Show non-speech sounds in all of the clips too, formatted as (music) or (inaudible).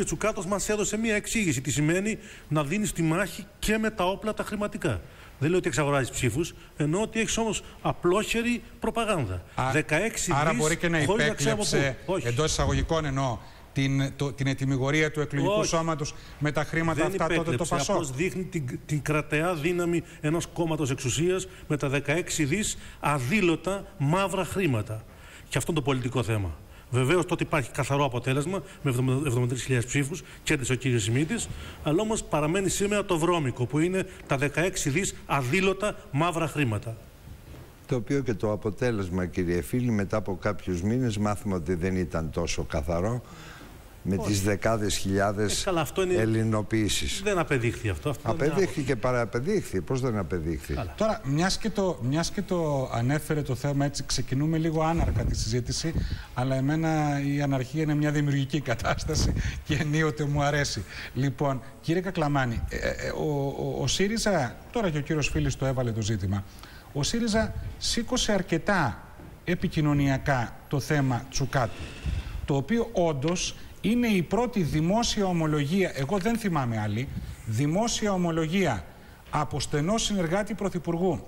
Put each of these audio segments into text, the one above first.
Ο κ. Τσουκάτος μας έδωσε μία εξήγηση τι σημαίνει να δίνεις τη μάχη και με τα όπλα τα χρηματικά. Δεν λέω ότι εξαγοράζεις ψήφους, ενώ ότι έχεις όμως απλόχερη προπαγάνδα. Α, 16 άρα δις, μπορεί και να χωρίς ξέρω υπέκλεψε πού. Όχι. εντός εισαγωγικών εννοώ την, το, την ετοιμιγορία του εκλογικού Όχι. σώματος με τα χρήματα Δεν αυτά τότε το υπέκλεψε, Πασόκ. απλώς δείχνει την, την κρατεά δύναμη ενός κόμματος εξουσίας με τα 16 δις αδήλωτα μαύρα χρήματα. Και αυτό είναι το πολιτικό θέμα. Βεβαίως τότε υπάρχει καθαρό αποτέλεσμα με 73.000 ψήφους, κέρδισε ο κ. Σιμίτης, αλλά όμως παραμένει σήμερα το βρώμικο που είναι τα 16 δις αδήλωτα μαύρα χρήματα. Το οποίο και το αποτέλεσμα κύριε φίλοι μετά από κάποιους μήνες μάθουμε ότι δεν ήταν τόσο καθαρό με τις δεκάδες χιλιάδες Ε, καλά, αυτό είναι- ελληνοποίησεις. Δεν απεδείχθη αυτό. αυτό δεν είναι Απεδείχθη και παραπεδείχθη. Πώς δεν απεδείχθη; Καλά. Τώρα, μιας και, το, μιας και το ανέφερε το θέμα έτσι, ξεκινούμε λίγο άναρκα τη συζήτηση, αλλά εμένα η αναρχία είναι μια δημιουργική κατάσταση και ενίοτε μου αρέσει. Λοιπόν, κύριε Κακλαμάνη, ε, ε, ο, ο, ο ΣΥΡΙΖΑ, τώρα και ο κύριος Φίλης το έβαλε το ζήτημα, ο ΣΥΡΙΖΑ σήκωσε αρκετά επικοινωνιακά το θέμα Τσουκάτου, το οποίο όντως είναι η πρώτη δημόσια ομολογία, εγώ δεν θυμάμαι άλλη, δημόσια ομολογία από στενό συνεργάτη Πρωθυπουργού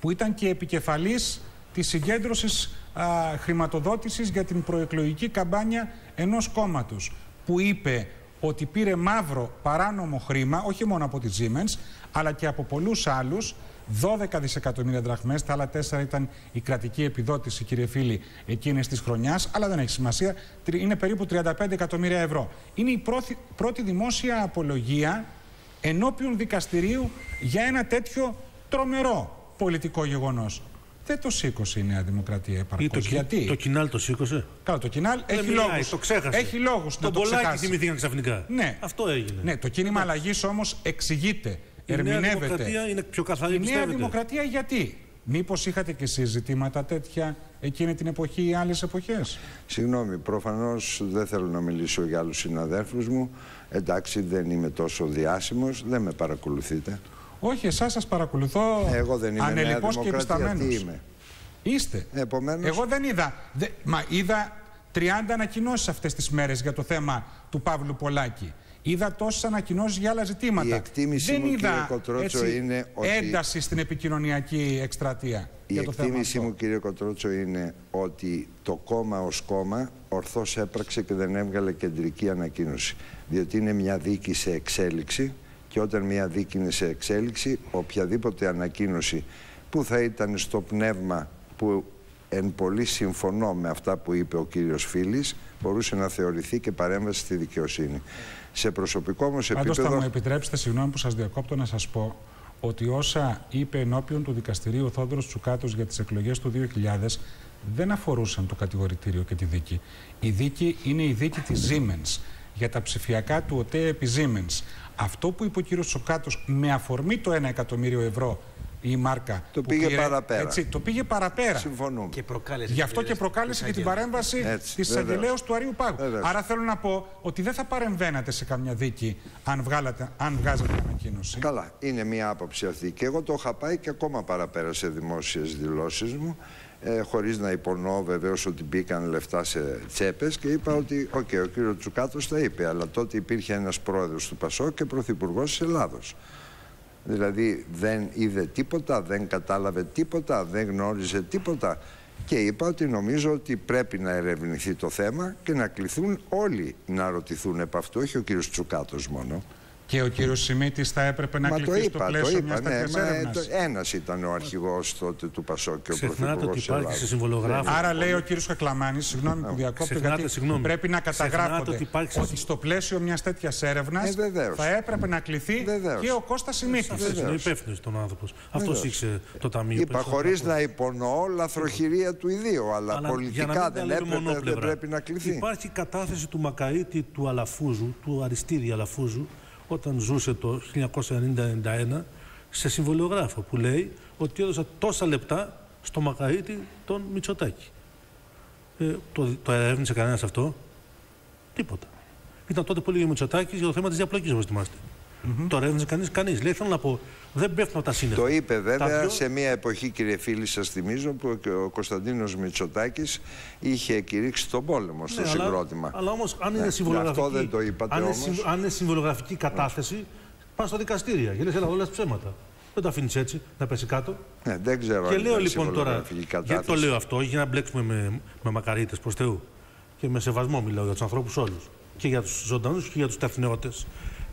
που ήταν και επικεφαλής της συγκέντρωσης α, χρηματοδότησης για την προεκλογική καμπάνια ενός κόμματος που είπε ότι πήρε μαύρο παράνομο χρήμα όχι μόνο από τη Siemens αλλά και από πολλούς άλλους 12 δισεκατομμύρια δραχμές, τα άλλα 4 ήταν η κρατική επιδότηση, κύριε φίλοι, εκείνες της χρονιάς, αλλά δεν έχει σημασία, τρι- είναι περίπου 35 εκατομμύρια ευρώ. Είναι η πρώτη, πρώτη δημόσια απολογία ενώπιον δικαστηρίου για ένα τέτοιο τρομερό πολιτικό γεγονός. Δεν το σήκωσε η Νέα Δημοκρατία Ή επαρκώς. το, κι- Γιατί; το κοινάλ το σήκωσε; Καλά, το κοινάλ Δεν έχει μιλάει, λόγους. Το ξέχασε. Έχει λόγους να Τον το Πολάκη ξεχάσει. θυμηθήκαν ξαφνικά. Ναι. Αυτό έγινε. Ναι, το κίνημα αλλαγής όμως εξηγείται, Η Νέα ερμηνεύεται. Δημοκρατία είναι πιο καθαρή, Η Νέα πιστεύετε; Δημοκρατία γιατί; Μήπως είχατε και εσείς ζητήματα τέτοια εκείνη την εποχή ή άλλες εποχές; Συγγνώμη, προφανώς δεν θέλω να μιλήσω για άλλους συναδέλφους μου. Εντάξει, δεν είμαι τόσο διάσημος, δεν με παρακολουθείτε. Όχι, εσάς σας παρακολουθώ Εγώ δεν είμαι Νέα ανελιπώς και Δημοκρατία, τι επισταμένος. είμαι; Είστε. Επομένως- Εγώ δεν είδα. Δε, μα είδα 30 ανακοινώσεις αυτές τις μέρες για το θέμα του Παύλου Πολάκη. Είδα τόσες ανακοινώσεις για άλλα ζητήματα. Η εκτίμηση δεν μου, είδα κύριε Κοτρότσο, είναι ότι- ένταση στην επικοινωνιακή εκστρατεία. Η για το θέμα εκτίμηση αυτό. μου κύριε Κοτρότσο είναι ότι το κόμμα ως κόμμα ορθώς έπραξε και δεν έβγαλε κεντρική ανακοίνωση. Διότι είναι μια δίκη σε εξέλιξη και όταν μια δίκη είναι σε εξέλιξη οποιαδήποτε ανακοίνωση που θα ήταν στο πνεύμα που εν πολύ συμφωνώ με αυτά που είπε ο κύριος Φίλης μπορούσε να θεωρηθεί και παρέμβαση στη δικαιοσύνη. Σε προσωπικό όμως Πάντως θα επίπεδο... μου επιτρέψετε, συγγνώμη που σας διακόπτω, να σας πω ότι όσα είπε ενώπιον του δικαστηρίου ο Θόδωρος Τσουκάτος για τις εκλογές του 2000 δεν αφορούσαν το κατηγορητήριο και τη δίκη. Η δίκη είναι η δίκη της Siemens για τα ψηφιακά του ΟΤΕ επί Siemens. Αυτό που είπε ο κύριος Τσουκάτος με αφορμή το 1 εκατομμύριο ευρώ η μάρκα Το που πήγε πήρε, παραπέρα. Έτσι, το πήγε παραπέρα. Συμφωνούμε. Και προκάλεσε. Γι' αυτό και της προκάλεσε και την εισαγγελίας. παρέμβαση Έτσι, της βεβαίως. εισαγγελέω του Αρίου Πάγου. Βεβαίως. Άρα θέλω να πω ότι δεν θα παρεμβαίνατε σε καμιά δίκη αν, βγάλατε, αν βγάζατε ανακοίνωση. Καλά, είναι μια άποψη αυτή. Και εγώ το είχα πάει και ακόμα παραπέρα σε δημόσιες δηλώσεις μου, ε, χωρίς να υπονοώ βεβαίως ότι μπήκαν λεφτά σε τσέπες και είπα ότι οκ, ο κύριος Τσουκάτος τα είπε, αλλά τότε υπήρχε ένας πρόεδρος του ΠΑΣΟΚ και πρωθυπουργός της Ελλάδος. Δηλαδή δεν είδε τίποτα, δεν κατάλαβε τίποτα, δεν γνώριζε τίποτα. Και είπα ότι νομίζω ότι πρέπει να ερευνηθεί το θέμα και να κληθούν όλοι να ρωτηθούν επ' αυτού, όχι ο κύριος Τσουκάτος μόνο. Και ο κύριος Σιμίτης θα έπρεπε να Μα το κληθεί στο είπα, το πλαίσιο είπα. μιας Ναι, τέτοιας μα, έρευνας. το, ένας ήταν ο αρχηγός τότε του ΠΑΣΟΚ και ο Ξεχνάτε Πρωθυπουργός ότι της υπάρχει Ελλάδας. σε συμβολογράφο. Άρα λέει ο κύριος Κακλαμάνη, συγγνώμη που διακόπτω, Ξεχνάτε, γιατί συγγνώμη. πρέπει να Ξεχνάτε καταγράφονται ότι υπάρχει σε- ότι στο πλαίσιο μιας τέτοιας έρευνας Ε, βεβαίως. θα έπρεπε να κληθεί Βεβαίως. και ο Κώστας Σιμίτης. Αυτό είναι Βεβαίως. υπεύθυνος τον άνθρωπος. Αυτός ήξερε το ταμείο. Είπα περισσότερο χωρίς από- να υπονοώ λαθροχειρία του ιδίου, αλλά, Αλλά για να πολιτικά μην τα δεν, λέμε έπρεπε, δεν μονόπλευρα. πρέπει να κληθεί. Υπάρχει κατάθεση του Μακαρίτη του Αλαφούζου, του Αριστίδη Αλαφούζου, όταν ζούσε το 1990-91, σε συμβολιογράφο που λέει ότι έδωσα τόσα λεπτά στο Μακαρίτη τον Μητσοτάκη. Ε, το, το ερεύνησε κανένας αυτό; Τίποτα. Ήταν τότε που έλεγε ο Μητσοτάκης για το θέμα της διαπλοκής, όπως θυμάστε. Mm-hmm. Το ρένιζε κανείς. Κανείς. Λέει, θέλω να πω, δεν πέφτουν τα σύννεφα. Το είπε βέβαια δυο... σε μια εποχή, κύριε φίλη, σας θυμίζω, που ο Κωνσταντίνος Μητσοτάκης είχε κηρύξει τον πόλεμο στο ναι, συγκρότημα. Αλλά, αλλά όμως, αν είναι συμβολογραφική, αυτό δεν το είπατε, αν, είναι, αν είναι συμβολογραφική κατάθεση, πας στο δικαστήριο. Γιατί λες, όλα ψέματα. Δεν το αφήνεις έτσι, να πέσει κάτω. Ναι, δεν ξέρω και λέω λοιπόν τώρα. Γιατί το λέω αυτό, για να μπλέξουμε με, με μακαρίτες προς Θεού. Και με σεβασμό μιλάω για τους ανθρώπους όλους. Και για τους ζωντανούς και για τους τεθνεώτε.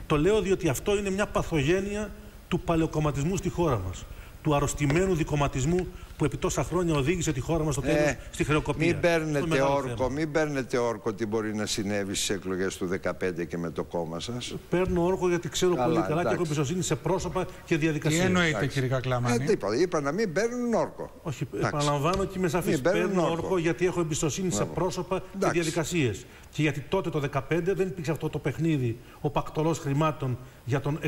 Το λέω διότι αυτό είναι μια παθογένεια του παλαιοκομματισμού στη χώρα μας. Του αρρωστημένου δικοματισμού που επί τόσα χρόνια οδήγησε τη χώρα μας στο τέλος ε, στη χρεοκοπία. Μην παίρνετε, όρκο, μην παίρνετε όρκο τι μπορεί να συνέβη στις εκλογές του 2015 και με το κόμμα σας. Παίρνω όρκο γιατί ξέρω καλά, πολύ καλά και έχω εμπιστοσύνη σε πρόσωπα και διαδικασίες. Τι εννοείται, κύριε Κακλαμάνη. Ε, είπα, είπα να μην παίρνουν όρκο. Όχι, εντάξει. επαναλαμβάνω και με σαφής. Παίρνω όρκο γιατί έχω εμπιστοσύνη σε πρόσωπα και διαδικασίες. Και γιατί τότε το 2015 δεν υπήρξε αυτό το παιχνίδι, ο πακτολός χρημάτων για τον,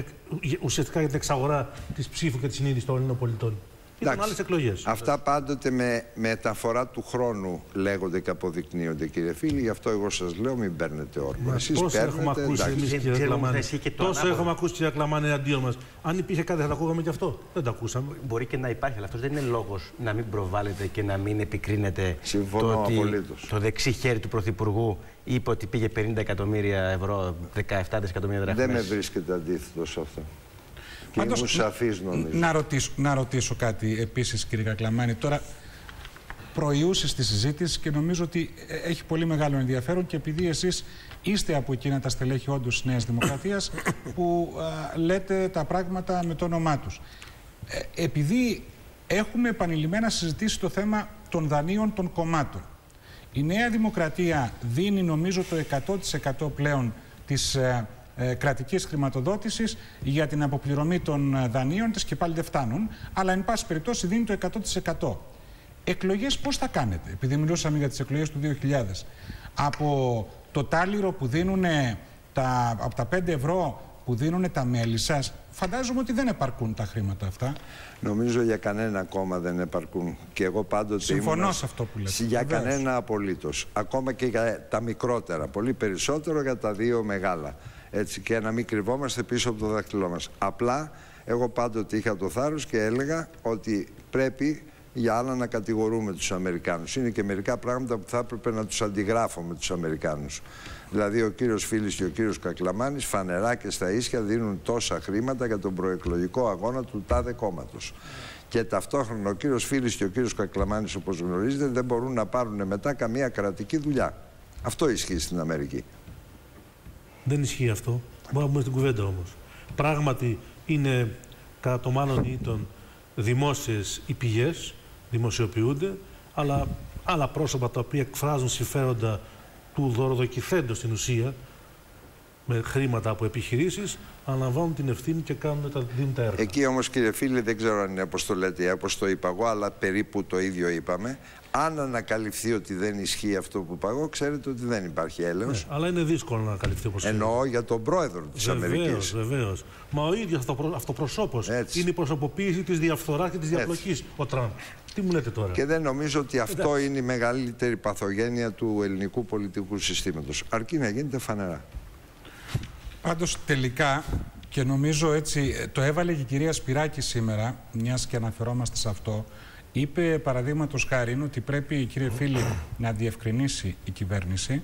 ουσιαστικά για την εξαγορά της ψήφου και της συνείδησης των Ελλήνων πολιτών. Ήταν άλλες εκλογές. Αυτά πάντοτε με μεταφορά του χρόνου λέγονται και αποδεικνύονται, κύριε φίλοι. Γι' αυτό εγώ σας λέω: μην παίρνετε όρκο. Εσείς Έχουμε ακούσει εμείς, κύριε Κλαμάνη. Τόσο έχουμε ακούσει, κύριε Κλαμάνη, εναντίον μας. Αν υπήρχε κάτι, θα το ακούγαμε κι αυτό. Δεν το ακούσαμε. Μπορεί και να υπάρχει, αλλά αυτός δεν είναι λόγος να μην προβάλλετε και να μην επικρίνετε Συμφωνώ το ότι το δεξί χέρι του Πρωθυπουργού είπε ότι πήγε 50 εκατομμύρια ευρώ, 17 δισεκατομμύρια δραχμές. Δεν με βρίσκεται αντίθετος σε αυτό. Και Πάντως, σαφής νομίζω. Να ρωτήσω, να ρωτήσω κάτι επίσης κύριε Κακλαμάνη. Τώρα προϊούσες τη συζήτηση και νομίζω ότι ε, έχει πολύ μεγάλο ενδιαφέρον και επειδή εσείς είστε από εκείνα τα στελέχη όντως της Νέας Δημοκρατίας (coughs) που λέτε τα πράγματα με το όνομά τους. Ε, επειδή έχουμε επανειλημμένα συζητήσει το θέμα των δανείων των κομμάτων. Η Νέα Δημοκρατία δίνει νομίζω το 100% πλέον της ε, ε, κρατικής χρηματοδότησης για την αποπληρωμή των ε, δανείων της και πάλι δεν φτάνουν, αλλά εν πάση περιπτώσει δίνει το 100%. Εκλογές πώς θα κάνετε, επειδή μιλούσαμε για τις εκλογές του 2000. Από το τάλιρο που δίνουν τα, από τα 5 ευρώ που δίνουν τα μέλη σας, φαντάζομαι ότι δεν επαρκούν τα χρήματα αυτά. Νομίζω για κανένα κόμμα δεν επαρκούν. Και εγώ πάντοτε Συμφωνώ σε αυτό που λέτε. Για κανένα απολύτως. Ακόμα και για τα μικρότερα. Πολύ περισσότερο για τα δύο μεγάλα έτσι, και να μην κρυβόμαστε πίσω από το δάχτυλό μας. Απλά εγώ πάντοτε είχα το θάρρος και έλεγα ότι πρέπει για άλλα να κατηγορούμε τους Αμερικάνους. Είναι και μερικά πράγματα που θα έπρεπε να τους αντιγράφουμε τους Αμερικάνους. Δηλαδή ο κύριος Φίλης και ο κύριος Κακλαμάνης φανερά και στα ίσια δίνουν τόσα χρήματα για τον προεκλογικό αγώνα του τάδε κόμματος. Και ταυτόχρονα ο κύριος Φίλης και ο κύριος Κακλαμάνης όπως γνωρίζετε δεν μπορούν να πάρουν μετά καμία κρατική δουλειά. Αυτό ισχύει στην Αμερική. Δεν ισχύει αυτό. Μπορούμε να πούμε στην κουβέντα όμως. Πράγματι είναι κατά το μάλλον ή των δημόσιες οι πηγές, δημοσιοποιούνται, αλλά άλλα πρόσωπα τα οποία εκφράζουν συμφέροντα του δωροδοκιθέντος στην ουσία, με χρήματα από επιχειρήσεις, αναλαμβάνουν την ευθύνη και κάνουν τα, δίνουν τα έργα. Εκεί όμως κύριε φίλε δεν ξέρω αν είναι όπως το λέτε ή όπως το είπα εγώ, αλλά περίπου το ίδιο είπαμε. Αν ανακαλυφθεί ότι δεν ισχύει αυτό που είπα εγώ, ξέρετε ότι δεν υπάρχει έλεος. Ναι, αλλά είναι δύσκολο να ανακαλυφθεί όπως Εννοώ για τον πρόεδρο της βεβαίως, Αμερικής. Βεβαίως. Μα ο ίδιος αυτοπρο, αυτοπροσώπος είναι η προσωποποίηση της διαφθοράς και της διαπλοκής ο Τραμπ. Τι μου λέτε τώρα; Και δεν νομίζω ότι αυτό είναι η μεγαλύτερη παθογένεια του ελληνικού πολιτικού συστήματος. Αρκεί να γίνεται φανερά. Πάντως τελικά και νομίζω έτσι το έβαλε και η κυρία Σπυράκη σήμερα, μιας και αναφερόμαστε σε αυτό, είπε παραδείγματος χάρη ότι πρέπει κύριε Φίλη να διευκρινίσει η κυβέρνηση.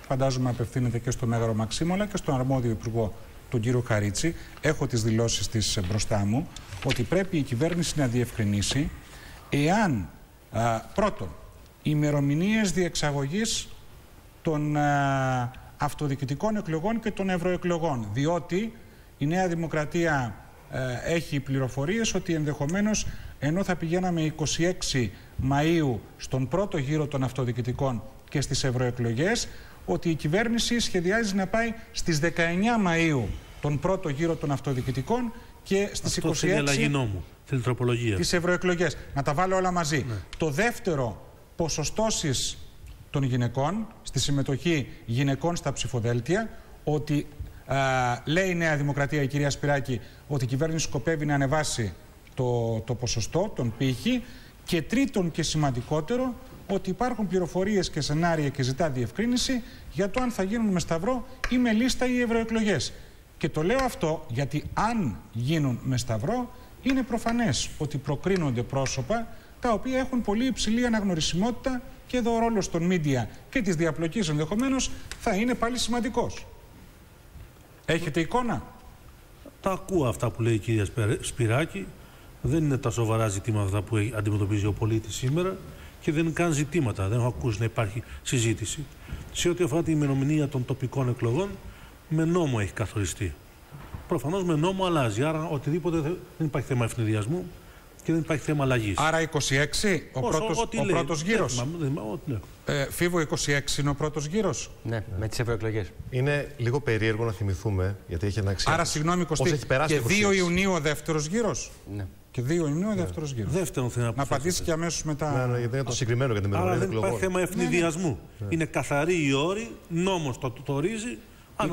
Φαντάζομαι απευθύνεται και στο Μέγαρο Μαξίμου αλλά και στον αρμόδιο υπουργό τον κύριο Χαρίτσι. Έχω τις δηλώσεις της μπροστά μου ότι πρέπει η κυβέρνηση να διευκρινίσει εάν α, πρώτον οι ημερομηνίες διεξαγωγής των α, αυτοδιοικητικών εκλογών και των ευρωεκλογών. Διότι η Νέα Δημοκρατία ε, έχει πληροφορίες ότι ενδεχομένως ενώ θα πηγαίναμε 26 Μαΐου στον πρώτο γύρο των αυτοδιοικητικών και στις ευρωεκλογές, ότι η κυβέρνηση σχεδιάζει να πάει στις 19 Μαΐου τον πρώτο γύρο των αυτοδιοικητικών και στις Αυτό 26 αλλαγή νόμου, τις ευρωεκλογές. Να τα βάλω όλα μαζί. Ναι. Το δεύτερο, ποσοστώσεις των γυναικών, στη συμμετοχή γυναικών στα ψηφοδέλτια, ότι α, λέει η Νέα Δημοκρατία, η κυρία Σπυράκη, ότι η κυβέρνηση σκοπεύει να ανεβάσει το, το ποσοστό, τον πύχη. Και τρίτον και σημαντικότερο, ότι υπάρχουν πληροφορίες και σενάρια και ζητά διευκρίνηση για το αν θα γίνουν με σταυρό ή με λίστα οι ευρωεκλογές. Και το λέω αυτό γιατί αν γίνουν με σταυρό, είναι προφανές ότι προκρίνονται πρόσωπα τα οποία έχουν πολύ υψηλή αναγνωρισιμότητα και εδώ ο ρόλος των μίντια και της διαπλοκής ενδεχομένως θα είναι πάλι σημαντικός. Έχετε εικόνα; Τα ακούω αυτά που λέει η κυρία Σπυράκη. Δεν είναι τα σοβαρά ζητήματα αυτά που αντιμετωπίζει ο πολίτης σήμερα και δεν είναι καν ζητήματα. Δεν έχω ακούσει να υπάρχει συζήτηση. Σε ό,τι αφορά την ημερομηνία των τοπικών εκλογών, με νόμο έχει καθοριστεί. Προφανώς με νόμο αλλάζει. Άρα οτιδήποτε δεν υπάρχει θέμα ευνηδιασμού και δεν υπάρχει θέμα αλλαγής. Άρα 26 ο πρώτος, ο πρώτος γύρος. Ε, Φίβο 26 είναι ο πρώτος γύρος. Ναι, με τις ευρωεκλογές. Είναι λίγο περίεργο να θυμηθούμε, γιατί έχει ένα Άρα συγγνώμη Κωστή, και 2 Ιουνίου ο δεύτερος γύρος; Ναι. Και 2 Ιουνίου ο δεύτερος γύρος. Δεύτερον θέλω να απαντήσεις και αμέσως μετά. Ναι, ναι, γιατί είναι το συγκεκριμένο για την Άρα δεν υπάρχει θέμα ευνηδιασμού. Ναι, Είναι καθαρή η όρη, νόμος το, το ορίζει. 26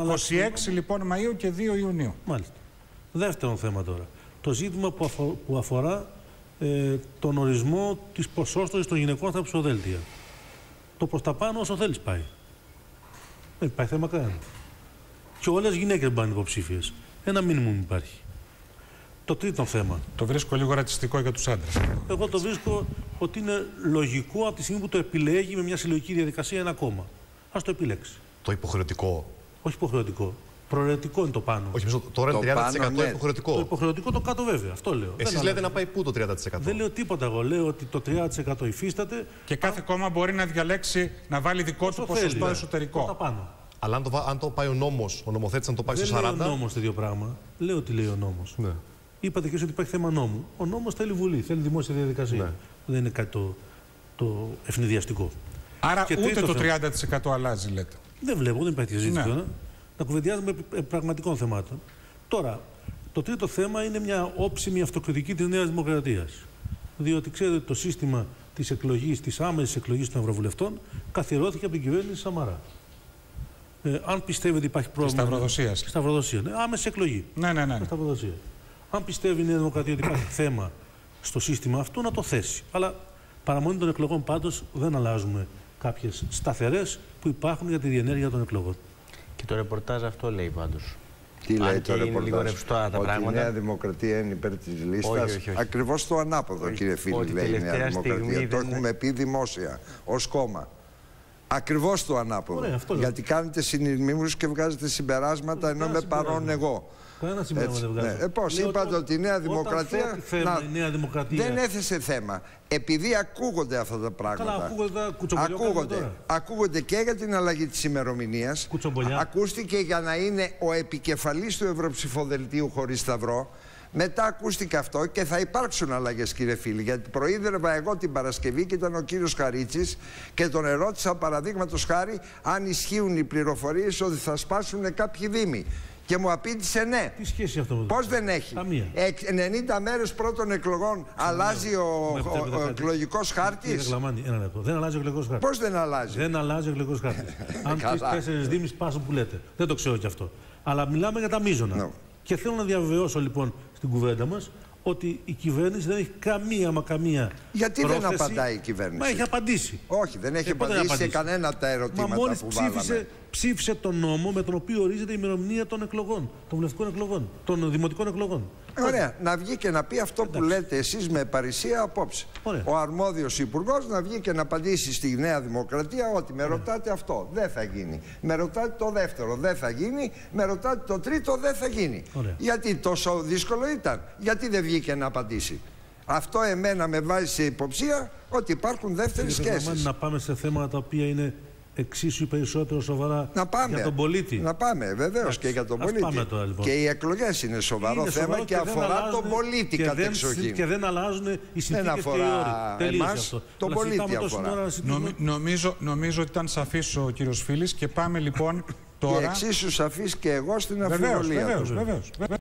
λοιπόν Μαΐου και 2 Ιουνίου. Μάλιστα. Δεύτερο θέμα τώρα. Το ζήτημα που, αφορά ε, τον ορισμό της ποσόστοσης των γυναικών στα ψηφοδέλτια. Το προς τα πάνω όσο θέλεις πάει. Δεν υπάρχει θέμα κανένα. Και όλες οι γυναίκες πάνε υποψήφιες. Ένα μήνυμο υπάρχει. Το τρίτο θέμα. Το βρίσκω λίγο ρατσιστικό για τους άντρες. Εγώ το βρίσκω ότι είναι λογικό από τη στιγμή που το επιλέγει με μια συλλογική διαδικασία ένα κόμμα. Ας το επιλέξει. Το υποχρεωτικό. Όχι υποχρεωτικό. Προαιρετικό είναι το πάνω. Όχι, μισό, τώρα είναι 30% πάνω, ναι. υποχρεωτικό. Το υποχρεωτικό το κάτω βέβαια. Αυτό λέω. Εσείς λέτε να πάει πού το 30%. Δεν λέω τίποτα εγώ. Λέω ότι το 30% υφίσταται. Και κάθε κόμμα μπορεί να διαλέξει να βάλει δικό του ποσοστό ναι. εσωτερικό. Το πάνω. Αλλά αν το, αν το πάει ο νόμος, ο νομοθέτης, αν το πάει Δεν στο 40. Δεν λέει ο νόμος τέτοιο πράγμα. Λέω ότι λέει ο νόμος. Ναι. Είπατε και ότι υπάρχει θέμα νόμου. Ο νόμος θέλει βουλή, θέλει δημόσια διαδικασία. Ναι. Δεν είναι κάτι το, το ευνηδιαστικό. Άρα και ούτε το 30% αλλάζει, λέτε. Δεν βλέπω, δεν υπάρχει συζήτηση ναι να κουβεντιάζουμε πραγματικών θεμάτων. Τώρα, το τρίτο θέμα είναι μια όψιμη αυτοκριτική της Νέας Δημοκρατίας. Διότι ξέρετε το σύστημα της εκλογής, της άμεσης εκλογής των Ευρωβουλευτών καθιερώθηκε από την κυβέρνηση Σαμαρά. Ε, αν πιστεύει ότι υπάρχει πρόβλημα. Σταυροδοσίας. Σταυροδοσίας. Ναι, άμεση εκλογή. Ναι, ναι, ναι. Σταυροδοσίας. Αν πιστεύει η Νέα Δημοκρατία ότι υπάρχει θέμα στο σύστημα αυτό, να το θέσει. Αλλά παραμονή των εκλογών πάντως δεν αλλάζουμε κάποιες σταθερές που υπάρχουν για τη διενέργεια των εκλογών. Και το ρεπορτάζ αυτό λέει πάντως. Τι λέει το είναι ρεπορτάζ; Λίγο ρευστά τα ότι πράγματα. η Νέα Δημοκρατία είναι υπέρ της λίστας; Ακριβώς το ανάποδο, όχι, κύριε Φίλη, λέει η Νέα Δημοκρατία. Το έχουμε είναι... πει δημόσια ως κόμμα. Ακριβώς το ανάποδο. Ωραία, Γιατί κάνετε συνειρμού και βγάζετε συμπεράσματα ενώ με παρόν εγώ. Κανένα συμπέρασμα δεν βγάζει. Ναι. Ε, Πώς είπατε ότι η Νέα Δημοκρατία, θέμα, να... η Νέα Δημοκρατία δεν έθεσε θέμα. Επειδή ακούγονται αυτά τα πράγματα. Καλά, ακούγονται, ακούγονται, ακούγονται και για την αλλαγή της ημερομηνίας. Ακούστηκε για να είναι ο επικεφαλής του Ευρωψηφοδελτίου χωρίς σταυρό. Μετά ακούστηκε αυτό και θα υπάρξουν αλλαγές, κύριε φίλοι. Γιατί προείδρευα εγώ την Παρασκευή και ήταν ο κύριος Χαρίτσης και τον ερώτησα παραδείγματος χάρη αν ισχύουν οι πληροφορίες ότι θα σπάσουν κάποιοι Δήμοι. Και μου απήντησε ναι. Τι σχέση αυτό με Πώς δεν έχει; Καμία. 90 μέρες πρώτων εκλογών αλλάζει ο, ο, ο εκλογικός χάρτης; Δεν αλλάζει ο εκλογικός χάρτης. Πώς δεν αλλάζει; Δεν αλλάζει ο εκλογικός χάρτης. (laughs) Αν τρεις τέσσερις δήμοι σπάσουν που λέτε. Δεν το ξέρω κι αυτό. Αλλά μιλάμε για τα μείζωνα. Και θέλω να διαβεβαιώσω λοιπόν στην κουβέντα μας ότι η κυβέρνηση δεν έχει καμία μα καμία. Γιατί πρόθεση, δεν απαντάει η κυβέρνηση; Μα έχει απαντήσει. Όχι, δεν έχει απαντήσει σε κανένα από τα ερωτήματα μα μόλις που ψήφισε, ψήφισε τον νόμο με τον οποίο ορίζεται η ημερομηνία των εκλογών, των βουλευτικών εκλογών, των δημοτικών εκλογών. Ωραία. Να βγει και να πει αυτό που λέτε εσείς με παρησία απόψε. Ωραία. Ο αρμόδιος υπουργός να βγει και να απαντήσει στη Νέα Δημοκρατία ότι με ρωτάτε αυτό, δεν θα γίνει. Με ρωτάτε το δεύτερο, δεν θα γίνει. Με ρωτάτε το τρίτο, δεν θα γίνει. Ωραία. Γιατί τόσο δύσκολο ήταν; Γιατί δεν βγήκε να απαντήσει; Αυτό εμένα με βάζει σε υποψία ότι υπάρχουν δεύτερες σχέσεις. Να πάμε σε θέματα τα οποία είναι εξίσου περισσότερο σοβαρά να πάμε, για τον πολίτη. Να πάμε, βεβαίως και για τον πολίτη. Πάμε τώρα, λοιπόν. Και οι εκλογές είναι σοβαρό είναι θέμα και, και αφορά τον πολίτη και κατεξοχήν. Δεν, και δεν αλλάζουν οι συνθήκες και οι όροι. Εμάς, τον πολίτη αφορά. νομίζω, νομίζω ότι ήταν σαφής ο κύριος Φίλης και πάμε λοιπόν τώρα. Και εξίσου σαφής και εγώ στην αφιβολία του.